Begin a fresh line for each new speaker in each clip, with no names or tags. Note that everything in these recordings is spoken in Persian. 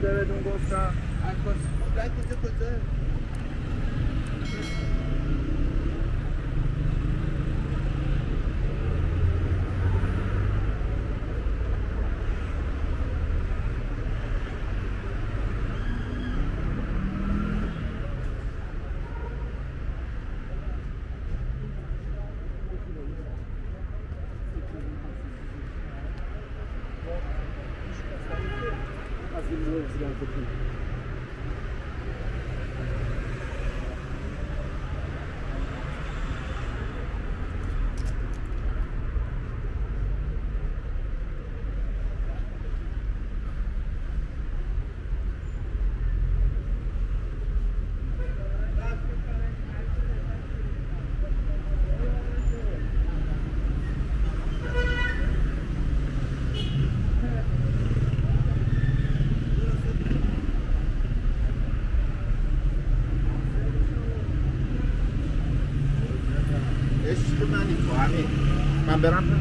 بوده بدون گفتم عکاسی کجا کجا kami pameran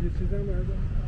Disse da merda.